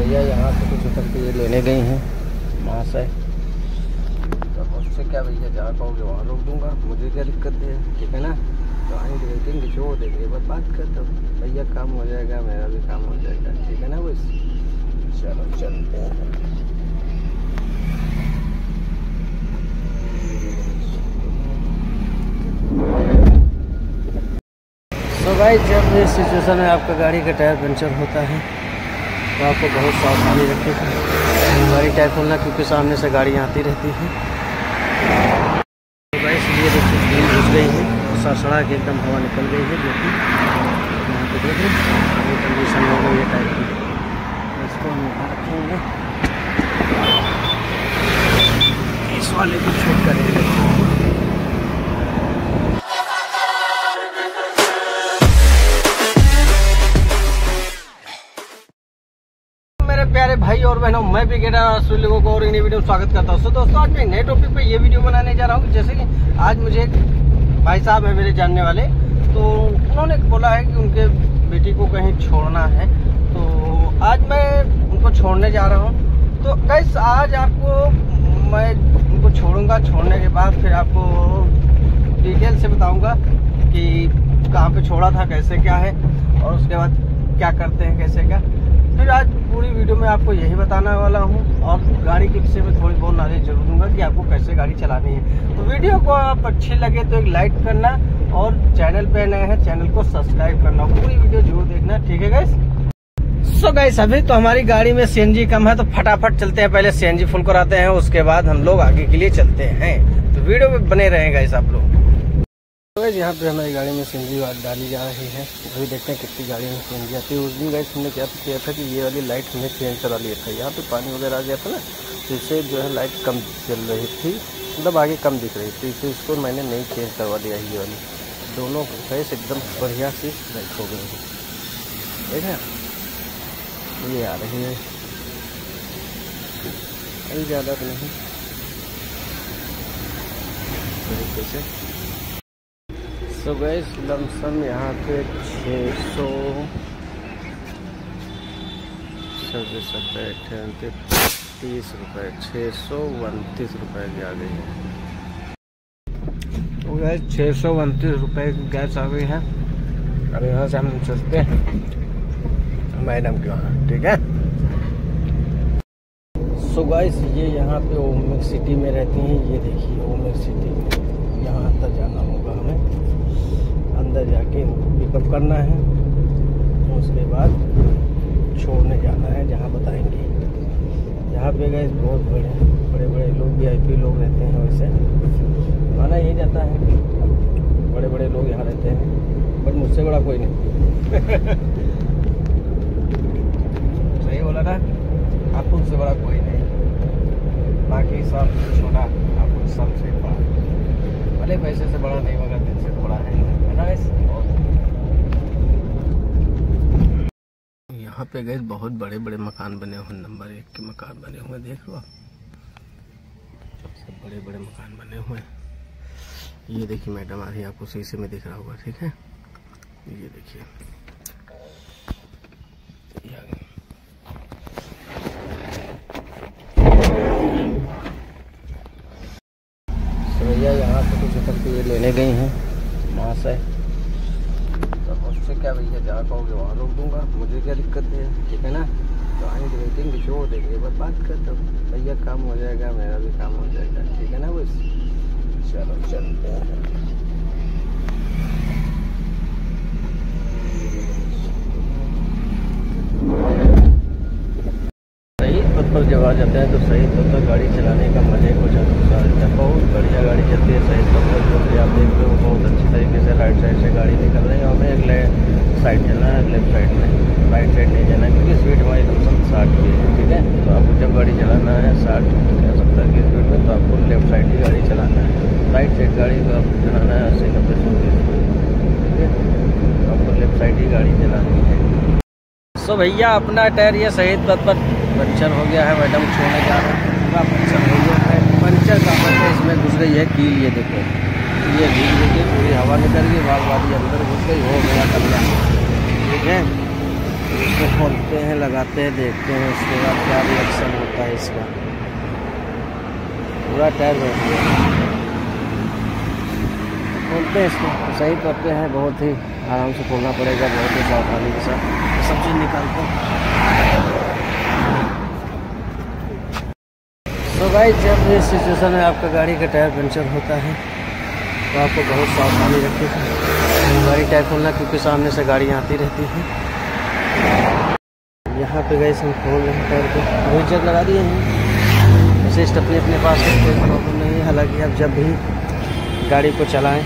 भैया यहाँ से कुछ उतर के ये लेने गई हैं। महाशय तो उससे क्या भैया जहाँ कहोगे वहाँ रोक दूँगा। मुझे क्या दिक्कत है? ठीक है ना? तो आएँगे, देखेंगे, जो देखेंगे। बस बात करता हूँ भैया काम हो जाएगा, मेरा भी काम हो जाएगा। ठीक है ना बस? चलो, चलते हैं। तो भाई जब इस सिचुएशन में आपका गाड़ी का टायर पंचर होता है तो आपको बहुत सावधानी रखें गाड़ी टायर खोलना क्योंकि सामने से गाड़ी आती रहती है। तो देखिए घुस गई है। सड़सड़ा के एकदम हवा निकल गई है, जो कि यहाँ पे देख रहे कंडीशन हो गई है टायर की। इसको हम यहाँ रखेंगे। इस वाले को छूट करेंगे। मेरे प्यारे भाई और बहनों, मैं भी गेटा आप लोगों को और इन वीडियो में स्वागत करता हूँ। दोस्तों, आज मैं नए टॉपिक पे ये वीडियो बनाने जा रहा हूँ, जैसे कि आज मुझे भाई साहब है मेरे जानने वाले। तो उन्होंने बोला है कि उनके बेटी को कहीं छोड़ना है। तो आज मैं उनको छोड़ने जा रहा हूँ। तो कैस आज आपको मैं उनको छोड़ूँगा, छोड़ने के बाद फिर आपको डिटेल से बताऊँगा कि कहाँ पे छोड़ा था, कैसे क्या है, और उसके बाद क्या करते हैं, कैसे क्या। फिर आज पूरी वीडियो में आपको यही बताने वाला हूँ और गाड़ी के विषय में थोड़ी बहुत नॉलेज ज़रूर दूँगा कि आपको कैसे गाड़ी चलानी है। तो वीडियो को आप अच्छी लगे तो एक लाइक करना और चैनल पे नए हैं चैनल को सब्सक्राइब करना। पूरी वीडियो ज़रूर देखना, ठीक है गैस सो गैस अभी तो हमारी गाड़ी में सीएनजी कम है तो फटाफट चलते हैं। पहले सीएनजी फुल कराते हैं, उसके बाद हम लोग आगे के लिए चलते हैं। तो वीडियो में बने रहें गैस आप लोग। तो गैस यहाँ पे हमारी गाड़ी में सीएनजी डाली जा रही है। अभी देखते हैं कितनी गाड़ी में सीएनजी आती है। उस दिन गैस हमने क्या किया था कि ये वाली लाइट हमने चेंज करा लिया था। यहाँ पे पानी वगैरह आ गया था ना तो इससे जो है लाइट कम चल रही थी। मतलब आगे कम दिख रही थी इसलिए इसको मैंने नहीं चेंज करवा लिया ये वाली। दोनों गैस एकदम बढ़िया सी लाइट हो गई है। ठीक है? ये आ रही है। अभी ज़्यादा तो नहीं। तरीके से गैस लमसम यहाँ पे छः सौ। छब्बीस सत्तर अठानवे तीस रुपये छः सौ उनतीस रुपये की आ गई है। तो गैस छः सौ उनतीस रुपये की गैस आ गई है। अब यहाँ से हम चलते हैं। मैडम के वहाँ ठीक है? सो गाइस ये यहाँ पे ओमिक सिटी में रहती हैं। ये देखिए ओमिक सिटी यहाँ तक जाना होगा हमें। अंदर जाके उनको पिकअप करना है तो उसके बाद छोड़ने जाना है, जहाँ बताएँगे। यहाँ पे गए बहुत बड़े बड़े बड़े लोग वी लोग रहते हैं वैसे। माना यही जाता है बड़े बड़े लोग यहाँ रहते हैं बट मुझसे बड़ा कोई नहीं। सही बोला ना? आप उनसे बड़ा कोई नहीं। बाकी सब छोटा, आप उन सबसे बड़ा। भले पैसे से बड़ा नहीं, मगर दिल से बड़ा है। यहाँ पे गए बहुत बड़े बड़े मकान बने हुए नंबर एक के मकान बने हुए देख लो सब बड़े बड़े मकान बने हुए हैं। ये देखिए मैडम आ रही है आपको शीशे में दिख रहा होगा ठीक है? ये देखिए। भैया यहाँ से कुछ उतर के ये लेने गई हैं। वहाँ उससे क्या भैया जहाँ कहोगे वहाँ रोक दूँगा। मुझे क्या दिक्कत है? ठीक है ना? तो आएँगे देखेंगे जो देखेंगे बस बात करता हूँ भैया, काम हो जाएगा, मेरा भी काम हो जाएगा। ठीक है ना, बस? चलो, चलते हैं। जब आ जाते हैं तो सही पथ पर गाड़ी चलाने का मज़े कुछ दूसरा रहता है बहुत बढ़िया गाड़ी चलती है सही पथ पर जो कि आप देख रहे हो बहुत अच्छी तरीके से राइट साइड से गाड़ी निकल रही है हमें एक लेफ़्ट साइड चलना है लेफ़्ट साइड में राइट साइड नहीं जाना है क्योंकि स्पीड हमारी कम से कम साठ की है ठीक है तो आपको जब गाड़ी चलाना है साठ या सत्तर की स्पीड में तो आपको लेफ़्ट साइड की गाड़ी चलाना है राइट साइड गाड़ी को आपको चलाना है अस्सी नब्बे सौ की स्पीड ठीक है तो आपको लेफ़्ट साइड ही गाड़ी चलानी है सो भैया, अपना टायर ये शहीद पद पर पंचर हो गया है, मैडम छोड़ने जा रहे हैं। पूरा पंचर हो गया है। पंचर का पंचर इसमें घुस गई है कील, ये देखो। ये कील देखिए, पूरी हवा निकल गई, बाल बारी अंदर घुस गई, हो गया कल्याण ठीक है? इसको खोलते हैं, लगाते हैं, देखते हैं उसके बाद क्या रिएक्शन होता है इसका। पूरा टायर बैठ गया। खोलते हैं इसको। सही करते हैं, बहुत ही आराम से खोलना पड़ेगा, बहुत ही सावधानी के साथ। तो सब चीज़ निकालते तो भाई, जब इस सिचुएशन में आपका गाड़ी का टायर पंचर होता है तो आपको बहुत सावधानी रखनी गाड़ी टायर खोलना क्योंकि सामने से गाड़ी आती रहती है। यहाँ पे गए हम खोल रहे हैं टायर को। वही जग लगा दिए हैं? ऐसे स्टपनी अपने पास है, कोई प्रॉब्लम नहीं है। हालाँकि आप जब भी गाड़ी को चलाएँ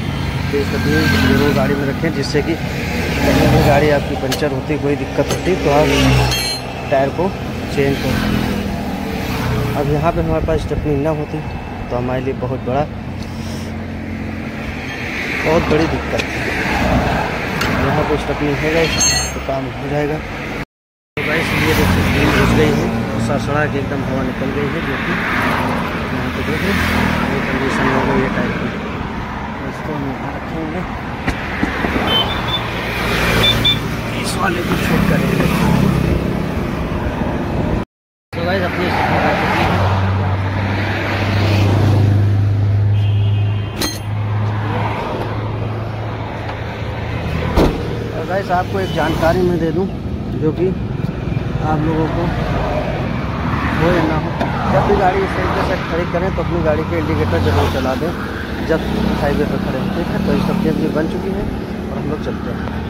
तो स्टपनी ज़रूर गाड़ी में रखें, जिससे कि कहीं भी गाड़ी आपकी पंचर होती, कोई दिक्कत होती तो आप टायर को चेंज कर। सकते अब यहाँ पे हमारे पास स्टेपनी ना होती तो हमारे लिए बहुत बड़ा, बहुत बड़ी दिक्कत। यहाँ पे स्टेपनी है गई तो काम हो जाएगा। तो घुस गई है के एकदम हवा निकल गई है, जो कि यहाँ पे देखिए ये कंडीशन हो गई है टाइप की। तो इसको हम यहाँ रखेंगे। इस वाले को छूट करेंगे तो आपको एक जानकारी मैं दे दूँ, जो कि आप लोगों को हो या ना हो, जब भी गाड़ी इस तरीके से खड़ी करें तो अपनी गाड़ी के इंडिकेटर ज़रूर चला दें। जब हाईवे पर खड़े ठीक है तो इस सब चीज़ बन चुकी है और हम लोग चलते हैं।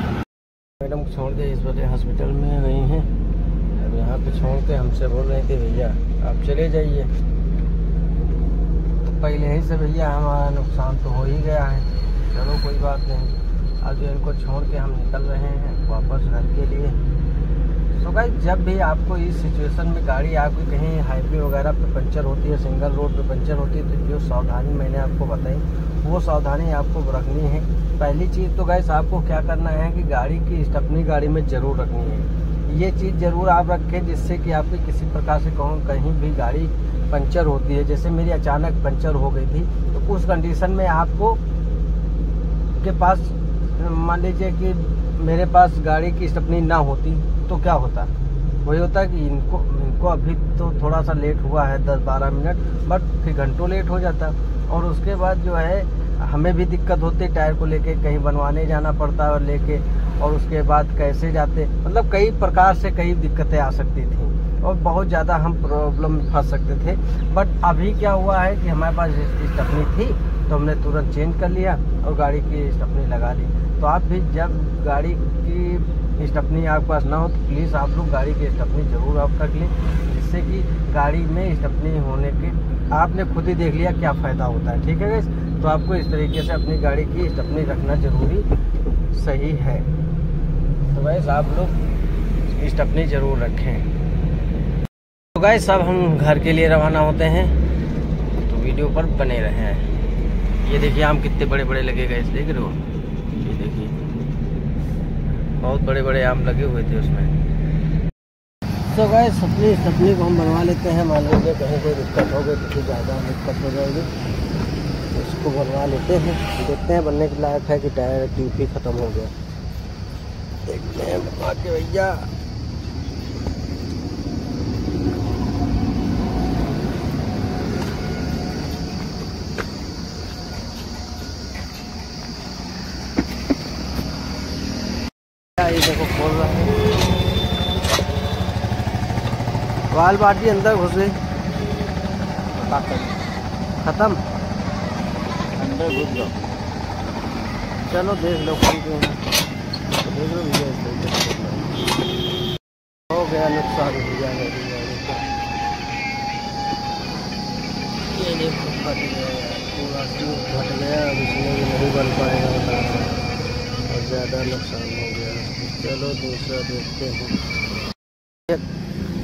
मैडम छोड़ दे, इस वजह हॉस्पिटल में नहीं है। अब यहाँ पे छोड़ के हमसे बोल रहे थे भैया, आप चले जाइए। तो पहले ही से भैया, हमारा नुकसान तो हो ही गया है। चलो, कोई बात नहीं। अब जो इनको छोड़ के हम निकल रहे हैं वापस घर के लिए। भाई जब भी आपको इस सिचुएशन में गाड़ी आपकी कहीं हाईवे वगैरह पे पंचर होती है सिंगल रोड पे पंचर होती है तो जो सावधानी मैंने आपको बताई, वो सावधानी आपको रखनी है। पहली चीज़ तो गैस आपको क्या करना है कि गाड़ी की स्टपनी गाड़ी में ज़रूर रखनी है। ये चीज़ ज़रूर आप रखें, जिससे कि आपकी किसी प्रकार से कहूँ, कहीं भी गाड़ी पंचर होती है। जैसे मेरी अचानक पंचर हो गई थी तो उस कंडीशन में आपको के पास, मान लीजिए कि मेरे पास गाड़ी की स्टपनी ना होती तो क्या होता? वही होता कि इनको इनको अभी तो थोड़ा सा लेट हुआ है दस बारह मिनट बट फिर घंटों लेट हो जाता। और उसके बाद जो है, हमें भी दिक्कत होती, टायर को लेके कहीं बनवाने जाना पड़ता और लेके, और उसके बाद कैसे जाते। मतलब कई प्रकार से कई दिक्कतें आ सकती थी, और बहुत ज़्यादा हम प्रॉब्लम फंस सकते थे। बट अभी क्या हुआ है कि हमारे पास स्टपनी थी तो हमने तुरंत चेंज कर लिया और गाड़ी की स्टपनी लगा ली। तो आप भी जब गाड़ी की स्टपनी आपके पास ना हो तो प्लीज़ आप लोग गाड़ी की स्टपनी ज़रूर आप रख लें, जिससे कि गाड़ी में स्टपनी होने के, आपने खुद ही देख लिया क्या फ़ायदा होता है, ठीक है गैस तो आपको इस तरीके से अपनी गाड़ी की स्टपनी रखना ज़रूरी, सही है। तो वैसे आप लोग स्टपनी ज़रूर रखें। तो गैस अब हम घर के लिए रवाना होते हैं तो वीडियो पर बने रहें। ये देखिए, आम कितने बड़े बड़े लगे गए, देख रहे हो? ये देखिए। बहुत बड़े बड़े आम लगे हुए थे उसमें। तो गए सपनी सपनी को हम बनवा लेते हैं। मान लीजिए कहीं कोई दिक्कत हो गई, किसी ज़्यादा दिक्कत हो जाएगी उसको बनवा लेते हैं। देखते हैं बनने के लायक है कि टायर ही ख़त्म हो गया। देखते हैं, बनवा के भैया ये देखो खोल रहा है वाल बाटी अंदर घुस गई खत्म। अंदर घुस जाओ चलो देख लो कौन क्यों है। देख लो भैया हो गया नुकसान फट गया पूरा ट्यूब फट गया? अब इसमें नहीं बन पाएगा। और ज़्यादा नुकसान हो गया। चलो दूसरा देखते हैं।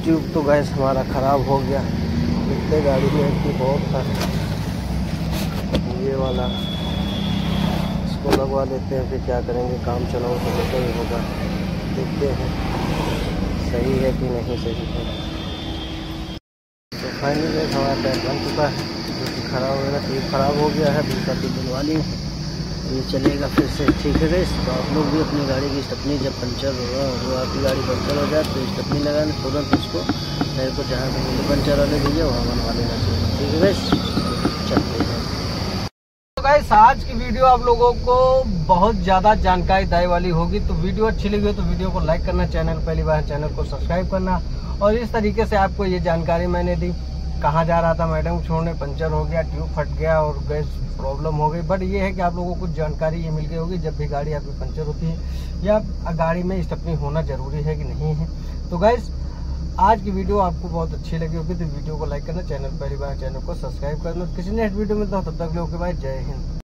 ट्यूब तो गैस हमारा ख़राब हो गया। कितने गाड़ी में कि बहुत था। ये वाला, इसको लगवा लेते हैं, फिर क्या करेंगे? काम चलाओ तो होता ही होगा। देखते हैं, सही है कि नहीं सही है। तो फाइनली हमारा टायर बन चुका है। जो कि ख़राब हो गया ट्यूब ख़राब हो गया है, दूसरा ट्यूब बनवा ली ये चलेगा फिर से। ठीक है गैस तो आप लोग भी अपनी गाड़ी की स्टपनी जब पंचर होगा वो आपकी गाड़ी पंचर हो जाए तो स्टपनी लगाने, तुरंत उसको टायर को जहाँ मिले पंचर वाले दीजिए वहाँ बनवा लेना चाहिए। ठीक है गैस चलते हैं। तो आज की वीडियो आप लोगों को बहुत ज़्यादा जानकारी दाई वाली होगी तो वीडियो अच्छी लगी हो तो वीडियो को लाइक करना चैनल पहली बार चैनल को सब्सक्राइब करना। और इस तरीके से आपको ये जानकारी मैंने दी। कहाँ जा रहा था मैडम? छोड़ने पंचर हो गया, ट्यूब फट गया और गैस प्रॉब्लम हो गई। बट ये है कि आप लोगों को कुछ जानकारी ये मिल गई होगी, जब भी गाड़ी आपकी पंचर होती है, या गाड़ी में स्टपनी होना ज़रूरी है कि नहीं है। तो गैस आज की वीडियो आपको बहुत अच्छी लगी होगी तो वीडियो को लाइक करना, चैनल पहली बार, चैनल को सब्सक्राइब करना। किसी नेक्स्ट वीडियो में तो तब तक लोग जय हिंद।